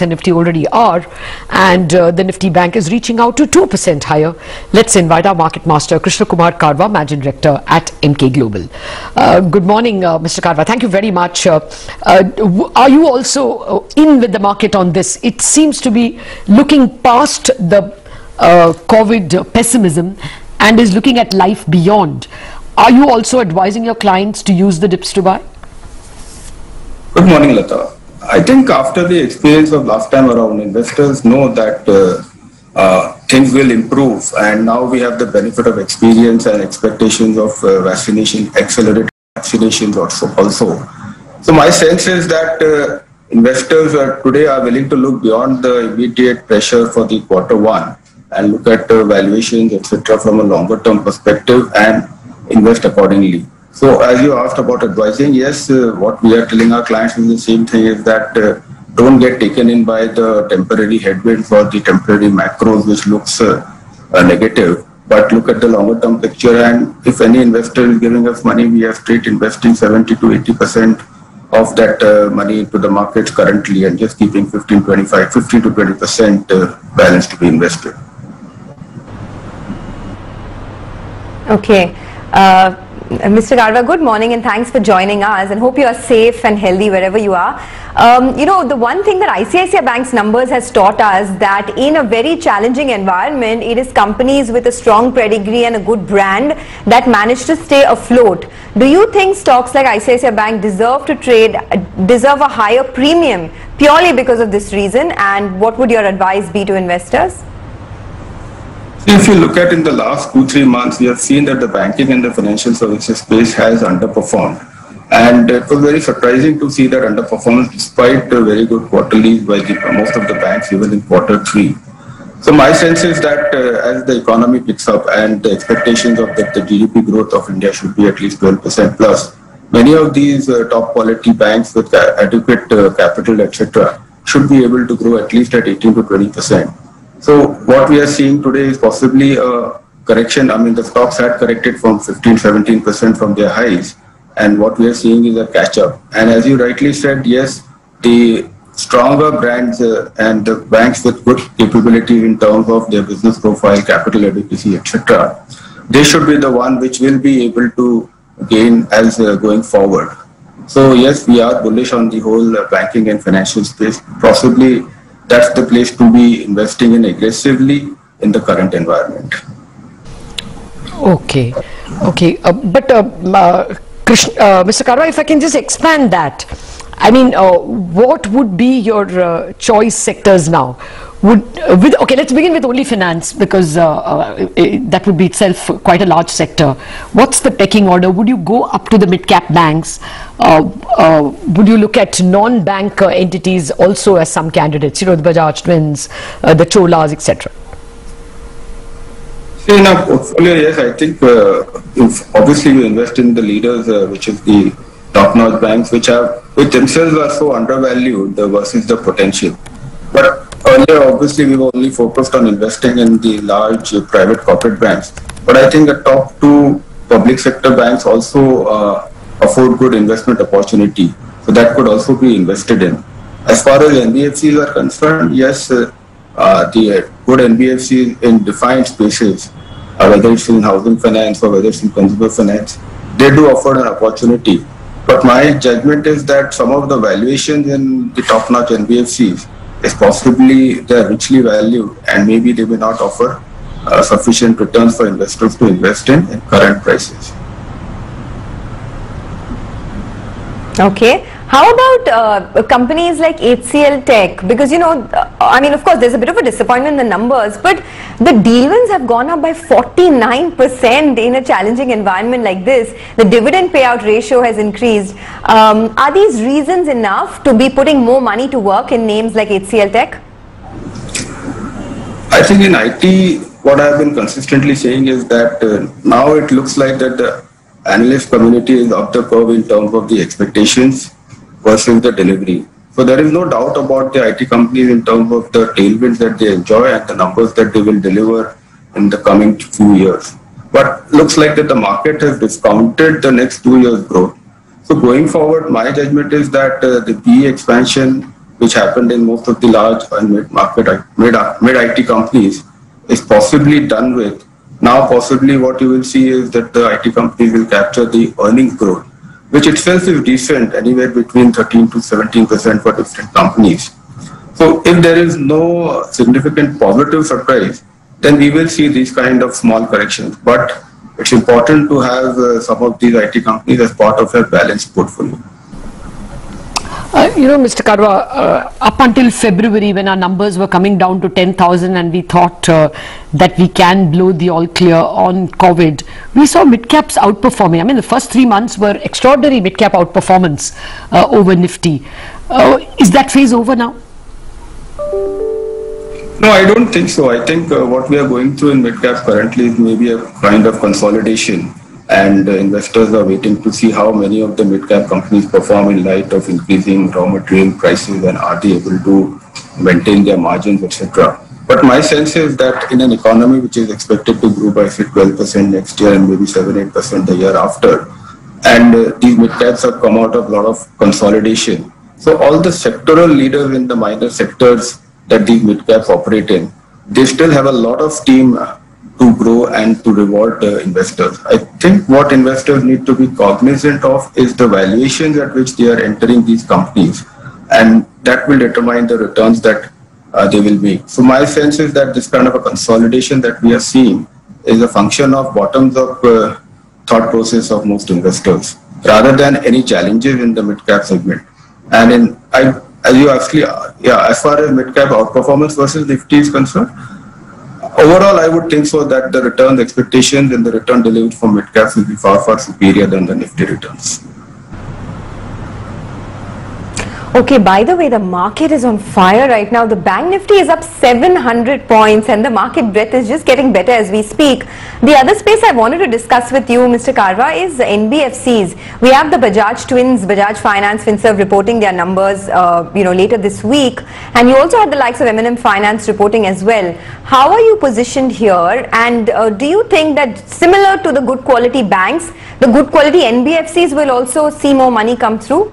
and Nifty already are, and uh, the Nifty Bank is reaching out to 2% higher. Let's invite our market master, Krishna Kumar Karwa, Managing Director at Emkay Global. Uh, good morning, uh, Mr. Karwa. Thank you very much. Uh, uh, are you also in with the market on this? It seems to be looking past the COVID pessimism and is looking at life beyond. Are you also advising your clients to use the dips to buy? Good morning, Lata. I think after the experience of last time around, investors know that uh, uh, things will improve, and now we have the benefit of experience and expectations of uh, vaccination, accelerated vaccinations also. also. So my sense is that uh, investors are, today are willing to look beyond the immediate pressure for the quarter one and look at uh, valuations, etc., from a longer term perspective and invest accordingly. So as you asked about advising, yes, uh, what we are telling our clients is the same thing is that uh, don't get taken in by the temporary headwinds or the temporary macros which looks uh, uh, negative, but look at the longer term picture. And if any investor is giving us money, we are straight investing 70 to 80 percent of that uh, money into the markets currently and just keeping 15, 25, 15 to 20 percent uh, balance to be invested. Okay. Uh, Mr. Karwa, good morning and thanks for joining us and hope you are safe and healthy wherever you are. Um, you know, the one thing that ICICI Bank's numbers has taught us that in a very challenging environment, it is companies with a strong pedigree and a good brand that manage to stay afloat. Do you think stocks like ICICI Bank deserve to trade, uh, deserve a higher premium purely because of this reason and what would your advice be to investors? If you look at in the last two, three months, we have seen that the banking and the financial services space has underperformed. And it was very surprising to see that underperformance despite the very good quarterlies by the, most of the banks, even in quarter three. So my sense is that uh, as the economy picks up and the expectations of that the GDP growth of India should be at least 12% plus, many of these uh, top quality banks with adequate uh, capital, etc., should be able to grow at least at 18 to 20%. So what we are seeing today is possibly a correction. I mean, the stocks had corrected from 15, 17% from their highs. And what we are seeing is a catch up. And as you rightly said, yes, the stronger brands uh, and the banks with good capability in terms of their business profile, capital adequacy, etc., they should be the one which will be able to gain as uh, going forward. So yes, we are bullish on the whole uh, banking and financial space. Possibly that's the place to be investing in aggressively in the current environment. Okay, okay. Uh, but uh, uh, uh, Mr. Karwa, if I can just expand that, I mean, uh, what would be your uh, choice sectors now? Would uh, with okay, let's begin with only finance because uh, uh, that would be itself quite a large sector. What's the pecking order? Would you go up to the mid-cap banks? Uh, uh, would you look at non-bank uh, entities also as some candidates? You know, the Bajaj Twins, the Cholas, etc. See, in our portfolio, yes, I think obviously you invest in the leaders, which is the top-notch banks, which are which themselves are so undervalued versus the potential. But earlier, obviously, we were only focused on investing in the large private corporate banks. But I think the top two public sector banks also uh, afford good investment opportunity. So that could also be invested in. As far as NBFCs are concerned, yes, uh, uh, the good NBFCs in defined spaces, uh, whether it's in housing finance or whether it's in consumer finance, they do offer an opportunity. But my judgment is that some of the valuations in the top-notch NBFCs is possibly they're richly valued and maybe they may not offer uh, sufficient returns for investors to invest in in current prices. Okay. How about uh, companies like HCL Tech? Because, you know, I mean, of course, there's a bit of a disappointment in the numbers, but the deal wins have gone up by 49% in a challenging environment like this. The dividend payout ratio has increased. Um, are these reasons enough to be putting more money to work in names like HCL Tech? I think in IT, what I've been consistently saying is that uh, now it looks like that the analyst community is up the curve in terms of the expectations versus the delivery. So there is no doubt about the IT companies in terms of the tailwinds that they enjoy and the numbers that they will deliver in the coming few years. But looks like that the market has discounted the next two years growth. So going forward, my judgment is that uh, the PE expansion which happened in most of the large and mid-market, mid, mid-IT companies is possibly done with. Now possibly what you will see is that the IT companies will capture the earnings growth, which itself is decent, anywhere between 13 to 17% for different companies. So if there is no significant positive surprise, then we will see these kind of small corrections. But it's important to have uh, some of these IT companies as part of a balanced portfolio. Uh, you know, Mr. Karwa, uh, up until February, when our numbers were coming down to 10,000 and we thought uh, that we can blow the all clear on COVID, we saw mid-caps outperforming. I mean, the first three months were extraordinary mid-cap outperformance uh, over Nifty. Uh, is that phase over now? No, I don't think so. I think uh, what we are going through in mid-cap currently is maybe a kind of consolidation and uh, investors are waiting to see how many of the mid-cap companies perform in light of increasing raw material prices and are they able to maintain their margins, etc. But my sense is that in an economy which is expected to grow by say 12% next year and maybe 7-8% the year after, and uh, these mid-caps have come out of a lot of consolidation. So all the sectoral leaders in the minor sectors that these mid-caps operate in, they still have a lot of steam to grow and to reward uh, investors. I think what investors need to be cognizant of is the valuations at which they are entering these companies, and that will determine the returns that uh, they will make. So my sense is that this kind of a consolidation that we are seeing is a function of bottoms-up uh, thought process of most investors, rather than any challenges in the mid-cap segment. And in I, as you actually, yeah, as far as mid-cap outperformance versus Nifty is concerned, overall, I would think so that the return expectations and the return delivered from mid caps will be far, far superior than the Nifty returns. Okay, by the way, the market is on fire right now. The Bank Nifty is up 700 points and the market breadth is just getting better as we speak. The other space I wanted to discuss with you, Mr. Karwa, is the NBFCs. We have the Bajaj twins, Bajaj Finance, FinServ reporting their numbers, uh, you know, later this week. And you also had the likes of M&M Finance reporting as well. How are you positioned here? And uh, do you think that similar to the good quality banks, the good quality NBFCs will also see more money come through?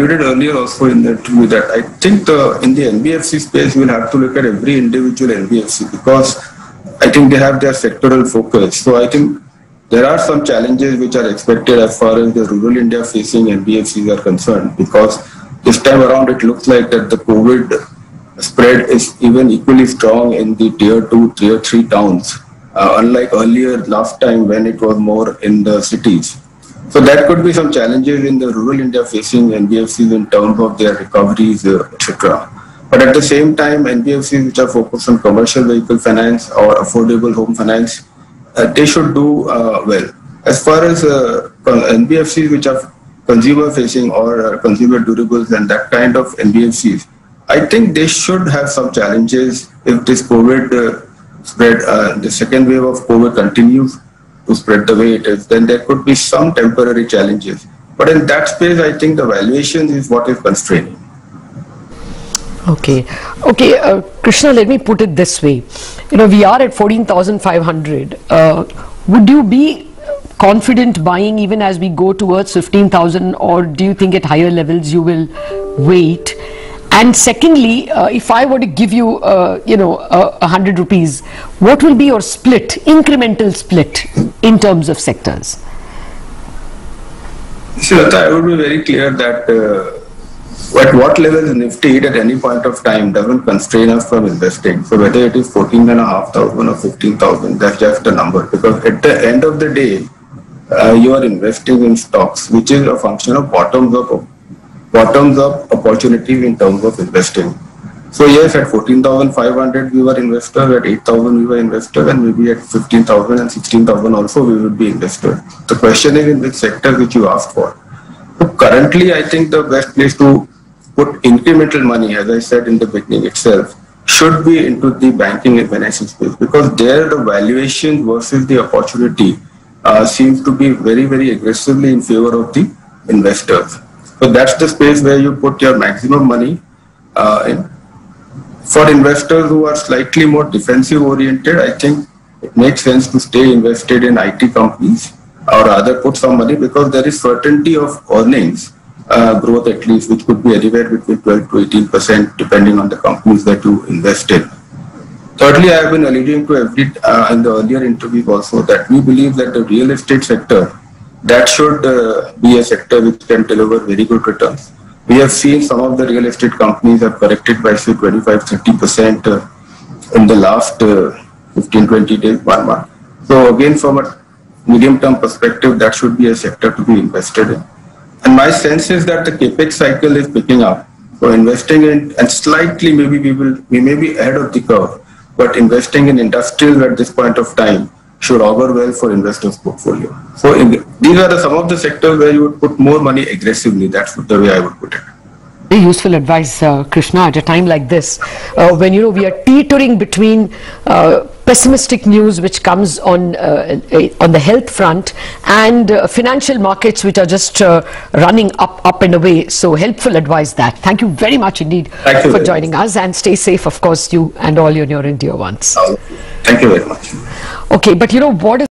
Alluded earlier also in the to that I think the in the NBFC space we'll have to look at every individual NBFC because I think they have their sectoral focus. So I think there are some challenges which are expected as far as the rural India facing NBFCs are concerned because this time around it looks like that the COVID spread is even equally strong in the tier 2, tier 3 towns, uh, unlike earlier last time when it was more in the cities. So that could be some challenges in the rural India facing NBFCs in terms of their recoveries, uh, etc. But at the same time, NBFCs which are focused on commercial vehicle finance or affordable home finance, uh, they should do uh, well. As far as uh, NBFCs which are consumer facing or uh, consumer durables and that kind of NBFCs, I think they should have some challenges if this COVID spread, the second wave of COVID continues to spread the way it is, then there could be some temporary challenges. But in that space, I think the valuation is what is constraining. Okay, okay, uh, Krishna. Let me put it this way. You know, we are at fourteen thousand five hundred. Uh, would you be confident buying even as we go towards fifteen thousand, or do you think at higher levels you will wait? And secondly, uh, if I were to give you, uh, you know, a hundred rupees, what will be your split, incremental split in terms of sectors? Shweta, I would be very clear that uh, at what level is Nifty at any point of time doesn't constrain us from investing. So whether it is 14,500 or 15,000, that's just a number. Because at the end of the day, uh, you are investing in stocks, which is a function of bottoms up bottoms up opportunities in terms of investing. So yes, at 14,500 we were investors, at 8,000 we were investors, and maybe at 15,000 and 16,000 also we would be investors. The question is in which sector which you asked for. So currently, I think the best place to put incremental money, as I said in the beginning itself, should be into the banking and financial space because there the valuation versus the opportunity uh, seems to be very, very aggressively in favor of the investors. So that's the space where you put your maximum money uh, in. For investors who are slightly more defensive oriented, I think it makes sense to stay invested in IT companies or rather put some money because there is certainty of earnings uh, growth at least, which could be anywhere between 12 to 18 percent, depending on the companies that you invest in. Thirdly, I have been alluding to every uh, in the earlier interview also that we believe that the real estate sector that should uh, be a sector which can deliver very good returns. We have seen some of the real estate companies have corrected by say 25 30 percent uh, in the last uh, 15 20 days, one month. So again, from a medium term perspective, that should be a sector to be invested in. And my sense is that the capex cycle is picking up. So investing in and slightly maybe we will we may be ahead of the curve, but investing in industrial at this point of time should augur well for investors' portfolio. So in these are the, some of the sectors where you would put more money aggressively. That's the way I would put it. Very useful advice, uh, Krishna, at a time like this, uh, when you know we are teetering between uh, pessimistic news which comes on uh, on the health front and uh, financial markets which are just uh, running up, up and away. So helpful advice that. Thank you very much indeed Thank you for joining us and stay safe, of course, you and all your near and dear ones. Thank you very much. Okay, but you know what is